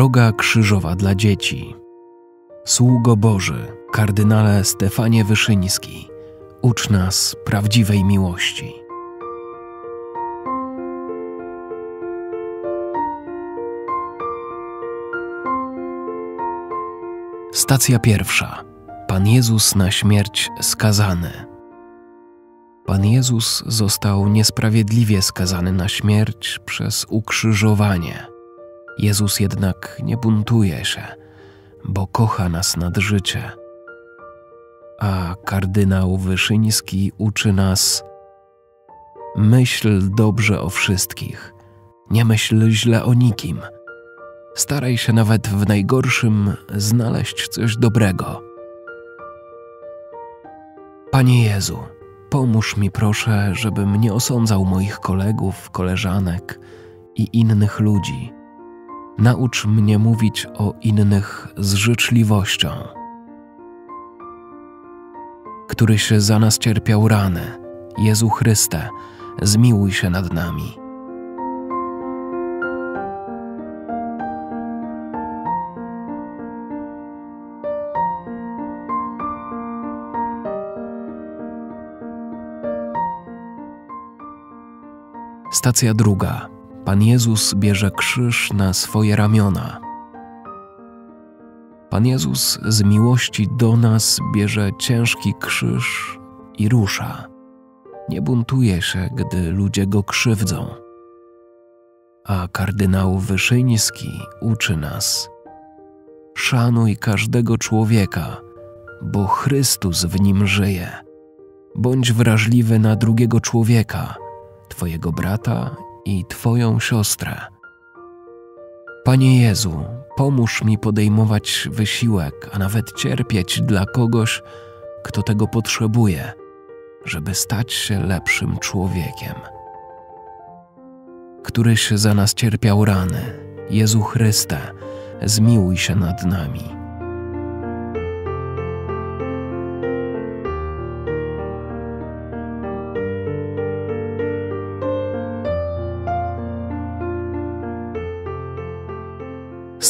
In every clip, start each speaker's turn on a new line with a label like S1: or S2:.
S1: Droga krzyżowa dla dzieci. Sługo Boży, kardynale Stefanie Wyszyński, ucz nas prawdziwej miłości. Stacja pierwsza. Pan Jezus na śmierć skazany. Pan Jezus został niesprawiedliwie skazany na śmierć przez ukrzyżowanie. Jezus jednak nie buntuje się, bo kocha nas nad życie. A kardynał Wyszyński uczy nas: myśl dobrze o wszystkich, nie myśl źle o nikim. Staraj się nawet w najgorszym znaleźć coś dobrego. Panie Jezu, pomóż mi proszę, żebym nie osądzał moich kolegów, koleżanek i innych ludzi. Naucz mnie mówić o innych z życzliwością. Któryś za nas cierpiał rany, Jezu Chryste, zmiłuj się nad nami. Stacja druga. Pan Jezus bierze krzyż na swoje ramiona. Pan Jezus z miłości do nas bierze ciężki krzyż i rusza. Nie buntuje się, gdy ludzie go krzywdzą. A kardynał Wyszyński uczy nas: Szanuj każdego człowieka, bo Chrystus w nim żyje. Bądź wrażliwy na drugiego człowieka Twojego brata i Twoją siostrę. Panie Jezu, pomóż mi podejmować wysiłek, a nawet cierpieć dla kogoś, kto tego potrzebuje, żeby stać się lepszym człowiekiem. Któryś za nas cierpiał rany, Jezu Chryste, zmiłuj się nad nami.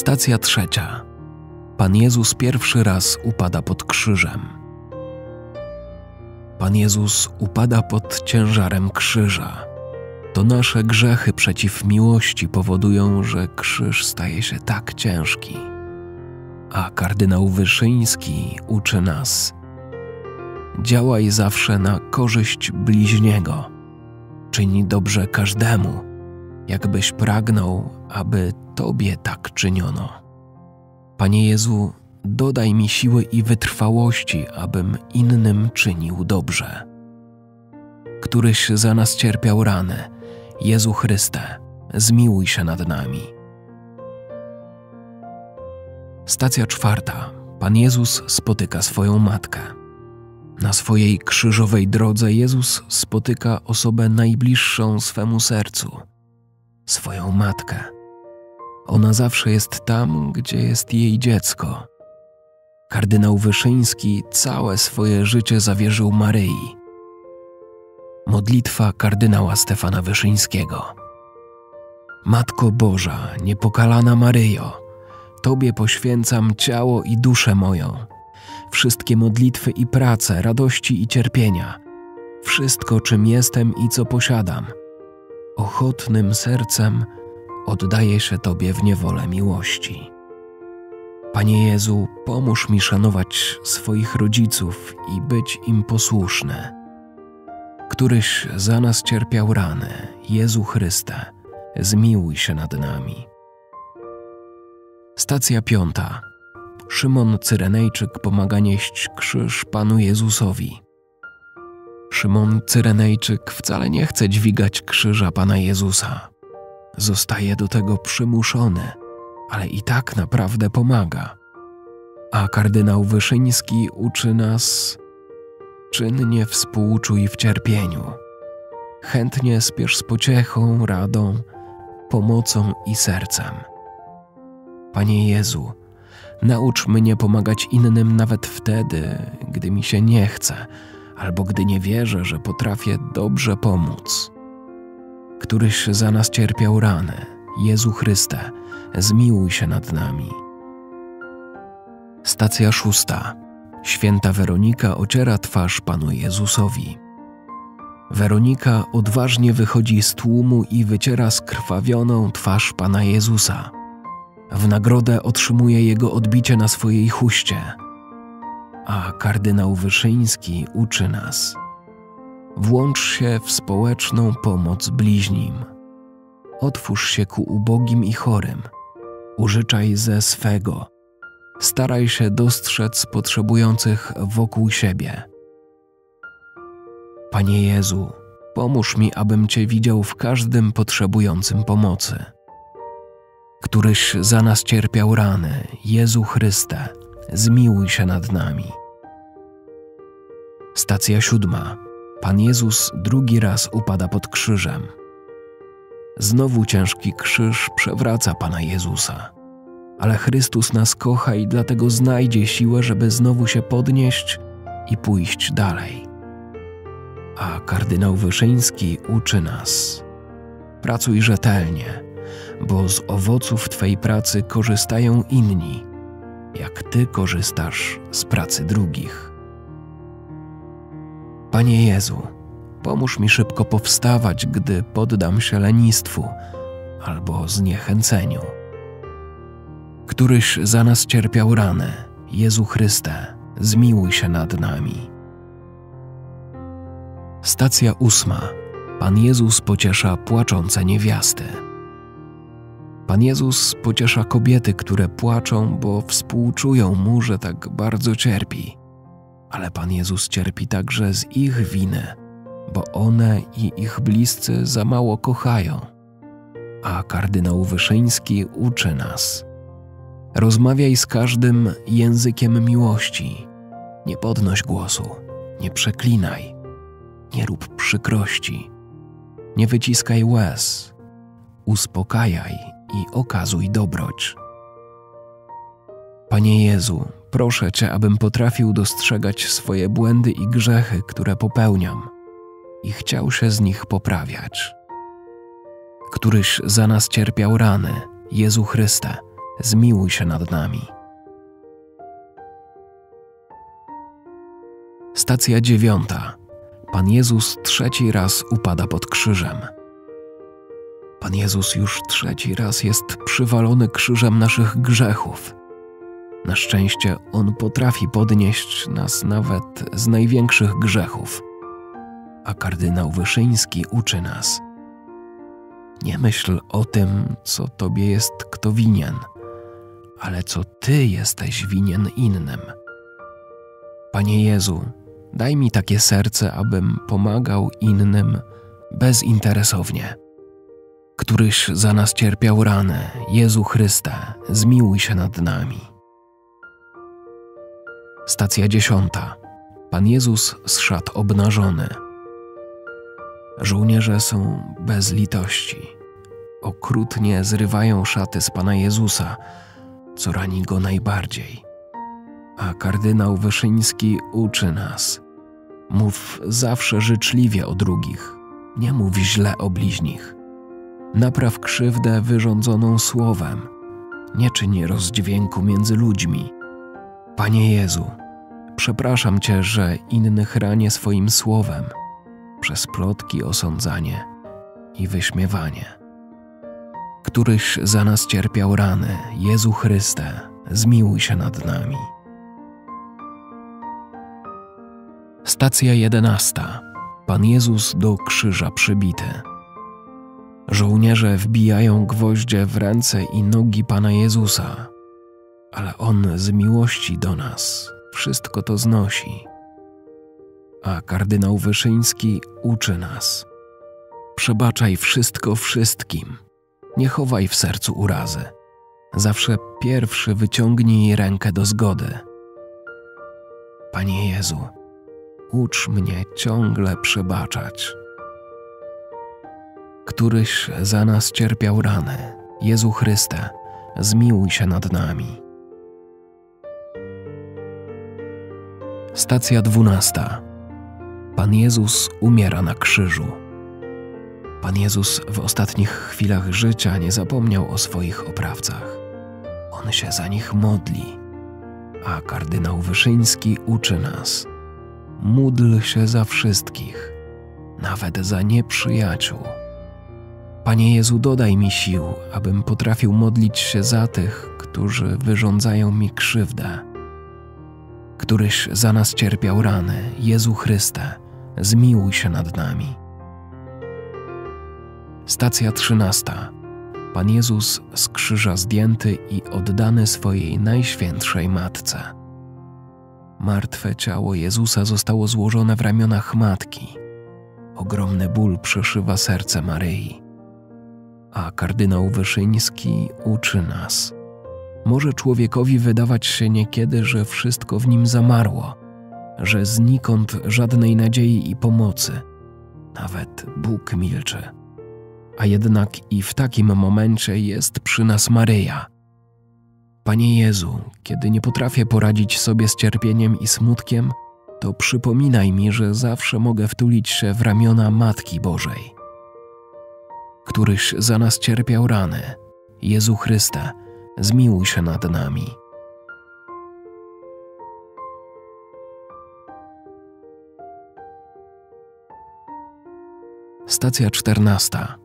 S1: Stacja trzecia. Pan Jezus pierwszy raz upada pod krzyżem. Pan Jezus upada pod ciężarem krzyża. To nasze grzechy przeciw miłości powodują, że krzyż staje się tak ciężki. A kardynał Wyszyński uczy nas: działaj zawsze na korzyść bliźniego, czyń dobrze każdemu jakbyś pragnął, aby Tobie tak czyniono. Panie Jezu, dodaj mi siły i wytrwałości, abym innym czynił dobrze. Któryś za nas cierpiał rany, Jezu Chryste, zmiłuj się nad nami. Stacja czwarta. Pan Jezus spotyka swoją matkę. Na swojej krzyżowej drodze Jezus spotyka osobę najbliższą swemu sercu – swoją matkę. Ona zawsze jest tam, gdzie jest jej dziecko. Kardynał Wyszyński całe swoje życie zawierzył Maryi. Modlitwa kardynała Stefana Wyszyńskiego. Matko Boża, niepokalana Maryjo, Tobie poświęcam ciało i duszę moją, wszystkie modlitwy i prace, radości i cierpienia, wszystko, czym jestem i co posiadam – ochotnym sercem oddaję się Tobie w niewolę miłości. Panie Jezu, pomóż mi szanować swoich rodziców i być im posłuszny. Któryś za nas cierpiał rany, Jezu Chryste, zmiłuj się nad nami. Stacja piąta. Szymon Cyrenejczyk pomaga nieść krzyż Panu Jezusowi. Szymon Cyrenejczyk wcale nie chce dźwigać krzyża Pana Jezusa. Zostaje do tego przymuszony, ale i tak naprawdę pomaga. A kardynał Wyszyński uczy nas czynnie współczuj w cierpieniu. Chętnie spiesz z pociechą, radą, pomocą i sercem. Panie Jezu, naucz mnie pomagać innym nawet wtedy, gdy mi się nie chce, albo gdy nie wierzę, że potrafię dobrze pomóc. Któryś za nas cierpiał rany, Jezu Chryste, zmiłuj się nad nami. Stacja szósta. Święta Weronika ociera twarz Panu Jezusowi. Weronika odważnie wychodzi z tłumu i wyciera skrwawioną twarz Pana Jezusa. W nagrodę otrzymuje jego odbicie na swojej chuście. A kardynał Wyszyński uczy nas. Włącz się w społeczną pomoc bliźnim. Otwórz się ku ubogim i chorym. Użyczaj ze swego. Staraj się dostrzec potrzebujących wokół siebie. Panie Jezu, pomóż mi, abym Cię widział w każdym potrzebującym pomocy. Któryś za nas cierpiał rany, Jezu Chryste, zmiłuj się nad nami. Stacja siódma. Pan Jezus drugi raz upada pod krzyżem. Znowu ciężki krzyż przewraca Pana Jezusa. Ale Chrystus nas kocha i dlatego znajdzie siłę, żeby znowu się podnieść i pójść dalej. A kardynał Wyszyński uczy nas: pracuj rzetelnie, bo z owoców Twej pracy korzystają inni, jak Ty korzystasz z pracy drugich. Panie Jezu, pomóż mi szybko powstawać, gdy poddam się lenistwu albo zniechęceniu. Któryś za nas cierpiał rany, Jezu Chryste, zmiłuj się nad nami. Stacja ósma. Pan Jezus pociesza płaczące niewiasty. Pan Jezus pociesza kobiety, które płaczą, bo współczują mu, że tak bardzo cierpi. Ale Pan Jezus cierpi także z ich winy, bo one i ich bliscy za mało kochają. A kardynał Wyszyński uczy nas. Rozmawiaj z każdym językiem miłości. Nie podnoś głosu, nie przeklinaj, nie rób przykrości, nie wyciskaj łez, uspokajaj i okazuj dobroć. Panie Jezu, proszę Cię, abym potrafił dostrzegać swoje błędy i grzechy, które popełniam, i chciał się z nich poprawiać. Któryś za nas cierpiał rany, Jezu Chryste, zmiłuj się nad nami. Stacja dziewiąta. Pan Jezus trzeci raz upada pod krzyżem. Pan Jezus już trzeci raz jest przywalony krzyżem naszych grzechów. Na szczęście On potrafi podnieść nas nawet z największych grzechów. A kardynał Wyszyński uczy nas: Nie myśl o tym, co tobie jest kto winien, ale co ty jesteś winien innym. Panie Jezu, daj mi takie serce, abym pomagał innym bezinteresownie któryś za nas cierpiał rany, Jezu Chryste, zmiłuj się nad nami. Stacja dziesiąta. Pan Jezus z szat obnażony. Żołnierze są bez litości. Okrutnie zrywają szaty z Pana Jezusa, co rani go najbardziej. A kardynał Wyszyński uczy nas: mów zawsze życzliwie o drugich, nie mów źle o bliźnich Napraw krzywdę wyrządzoną słowem, nie czyń rozdźwięku między ludźmi. Panie Jezu, przepraszam Cię, że innych ranię swoim słowem, przez plotki, osądzanie i wyśmiewanie. Któryś za nas cierpiał rany, Jezu Chryste, zmiłuj się nad nami. Stacja jedenasta. Pan Jezus do krzyża przybity. Żołnierze wbijają gwoździe w ręce i nogi Pana Jezusa, ale On z miłości do nas wszystko to znosi. A kardynał Wyszyński uczy nas: Przebaczaj wszystko wszystkim, nie chowaj w sercu urazy. Zawsze pierwszy wyciągnij rękę do zgody. Panie Jezu, ucz mnie ciągle przebaczać któryś za nas cierpiał rany. Jezu Chryste, zmiłuj się nad nami. Stacja dwunasta. Pan Jezus umiera na krzyżu. Pan Jezus w ostatnich chwilach życia nie zapomniał o swoich oprawcach. On się za nich modli, a kardynał Wyszyński uczy nas: módl się za wszystkich, nawet za nieprzyjaciół. Panie Jezu, dodaj mi sił, abym potrafił modlić się za tych, którzy wyrządzają mi krzywdę. Któryś za nas cierpiał rany, Jezu Chryste, zmiłuj się nad nami. Stacja trzynasta. Pan Jezus z krzyża zdjęty i oddany swojej najświętszej Matce. Martwe ciało Jezusa zostało złożone w ramionach Matki. Ogromny ból przeszywa serce Maryi. A kardynał Wyszyński uczy nas. Może człowiekowi wydawać się niekiedy, że wszystko w nim zamarło, że znikąd żadnej nadziei i pomocy. Nawet Bóg milczy a jednak i w takim momencie jest przy nas Maryja. Panie Jezu, kiedy nie potrafię poradzić sobie z cierpieniem i smutkiem, to przypominaj mi, że zawsze mogę wtulić się w ramiona Matki Bożej. Któryś za nas cierpiał rany, Jezu Chryste, zmiłuj się nad nami. Stacja czternasta.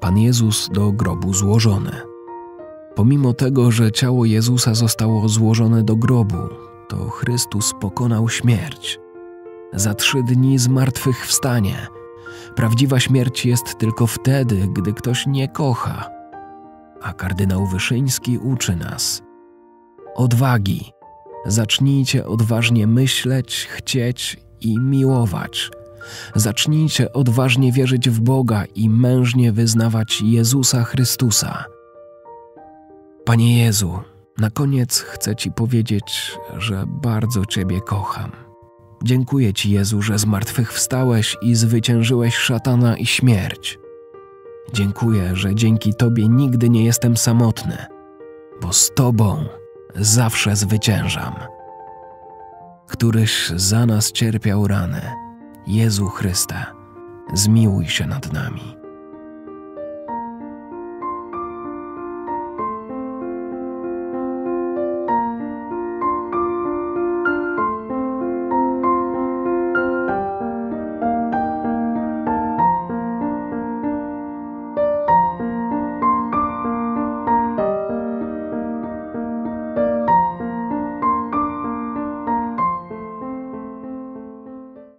S1: Pan Jezus do grobu złożony. Pomimo tego, że ciało Jezusa zostało złożone do grobu, to Chrystus pokonał śmierć. Za trzy dni zmartwychwstanie. Prawdziwa śmierć jest tylko wtedy, gdy ktoś nie kocha. A kardynał Wyszyński uczy nas: odwagi. Zacznijcie odważnie myśleć, chcieć i miłować Zacznijcie odważnie wierzyć w Boga i mężnie wyznawać Jezusa Chrystusa. Panie Jezu, na koniec chcę Ci powiedzieć, że bardzo Ciebie kocham. Dziękuję Ci, Jezu, że zmartwychwstałeś i zwyciężyłeś szatana i śmierć. Dziękuję, że dzięki Tobie nigdy nie jestem samotny, bo z Tobą zawsze zwyciężam. Któryś za nas cierpiał rany Jezu Chryste, zmiłuj się nad nami.